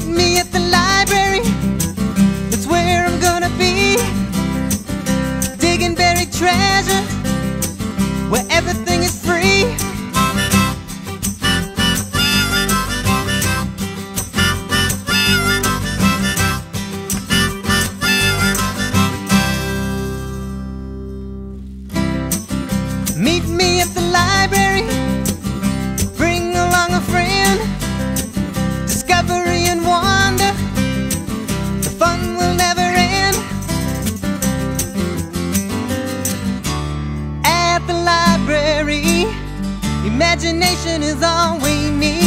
Meet me at the library, that's where I'm gonna be. Digging buried treasure, where everything is free. Meet Imagination is all we need.